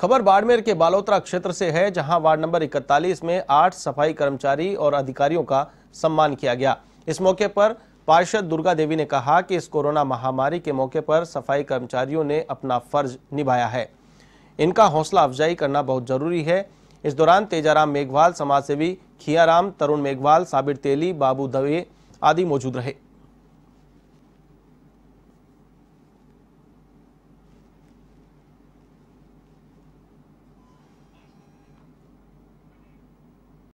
खबर बाड़मेर के बालोतरा क्षेत्र से है, जहाँ वार्ड नंबर 41 में आठ सफ़ाई कर्मचारी और अधिकारियों का सम्मान किया गया। इस मौके पर पार्षद दुर्गा देवी ने कहा कि इस कोरोना महामारी के मौके पर सफ़ाई कर्मचारियों ने अपना फ़र्ज़ निभाया है। इनका हौसला अफजाई करना बहुत ज़रूरी है। इस दौरान तेजाराम मेघवाल, समाजसेवी खियाराम, तरुण मेघवाल, साबिर तेली, बाबू दवे आदि मौजूद रहे।